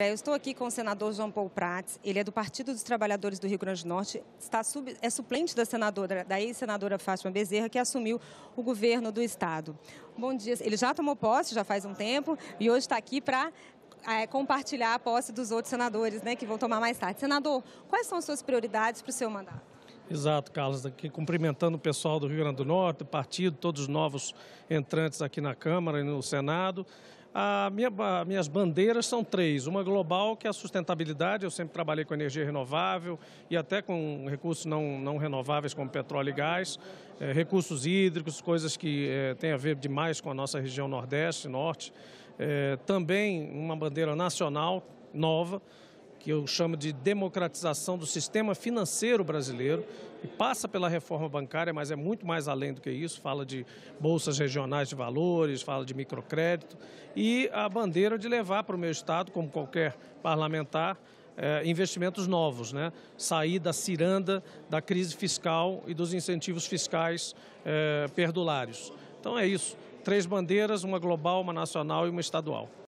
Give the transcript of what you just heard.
É, eu estou aqui com o senador João Paulo Prats, ele é do Partido dos Trabalhadores do Rio Grande do Norte, está sub, é suplente da senadora, da ex-senadora Fátima Bezerra, que assumiu o governo do estado. Bom dia, ele já tomou posse, já faz um tempo, e hoje está aqui para é, compartilhar a posse dos outros senadores, né, que vão tomar mais tarde. Senador, quais são as suas prioridades para o seu mandato? Exato, Carlos, aqui cumprimentando o pessoal do Rio Grande do Norte, do partido, todos os novos entrantes aqui na Câmara e no Senado. A minha, a minhas bandeiras são três. Uma global, que é a sustentabilidade. Eu sempre trabalhei com energia renovável e até com recursos não, não renováveis como petróleo e gás, é, recursos hídricos, coisas que é, têm a ver demais com a nossa região Nordeste, Norte. É, também uma bandeira nacional nova, que eu chamo de democratização do sistema financeiro brasileiro, que passa pela reforma bancária, mas é muito mais além do que isso, fala de bolsas regionais de valores, fala de microcrédito, e a bandeira de levar para o meu estado, como qualquer parlamentar, é, investimentos novos, né? sair da ciranda da crise fiscal e dos incentivos fiscais é, perdulários. Então é isso, três bandeiras, uma global, uma nacional e uma estadual.